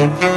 Mm-hmm.